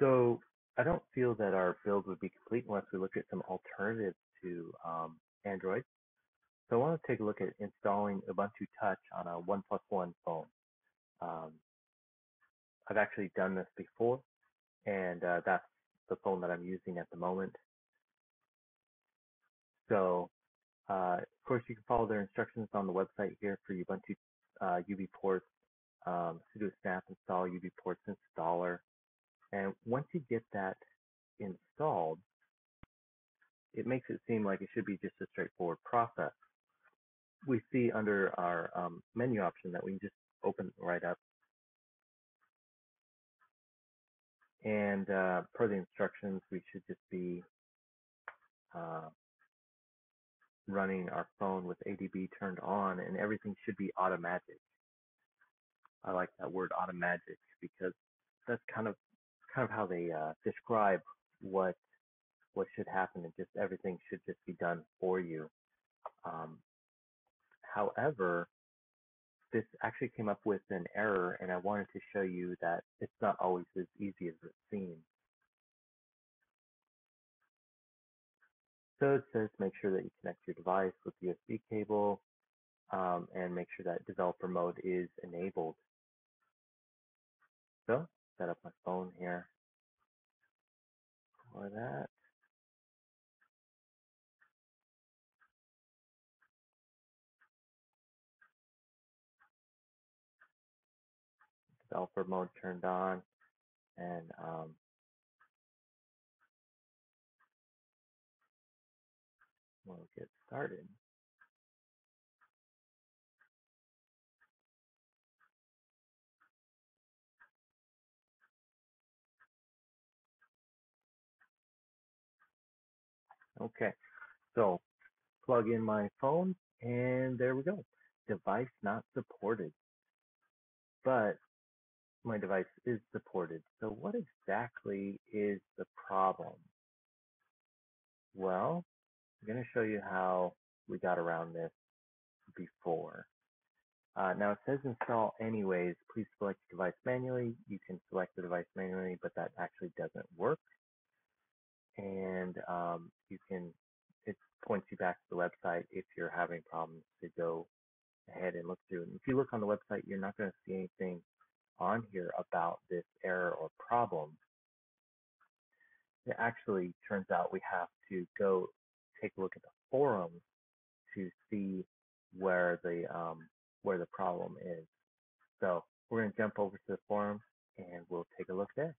So I don't feel that our build would be complete unless we look at some alternatives to um, Android. So I want to take a look at installing Ubuntu Touch on a OnePlus One phone. Um, I've actually done this before, and uh, that's the phone that I'm using at the moment. So, uh, of course, you can follow their instructions on the website here for Ubuntu uh, UB ports, um, sudo snap install UB ports installer. And once you get that installed, it makes it seem like it should be just a straightforward process. We see under our um, menu option that we can just open right up. And uh, per the instructions, we should just be uh, running our phone with ADB turned on and everything should be automatic. I like that word automatic because that's kind of kind of how they uh, describe what what should happen and just everything should just be done for you. Um, however, this actually came up with an error and I wanted to show you that it's not always as easy as it seems. So it says make sure that you connect your device with USB cable um, and make sure that developer mode is enabled. So set up my phone here for that. Developer mode turned on and um, we'll get started. Okay, so plug in my phone and there we go. Device not supported. But my device is supported. So what exactly is the problem? Well, I'm going to show you how we got around this before. Uh, now it says install anyways. Please select the device manually. You can select the device manually, but that actually doesn't work. And um, you can, it points you back to the website if you're having problems to go ahead and look through. And if you look on the website, you're not going to see anything on here about this error or problem. It actually turns out we have to go take a look at the forums to see where the um, where the problem is. So we're going to jump over to the forum and we'll take a look there.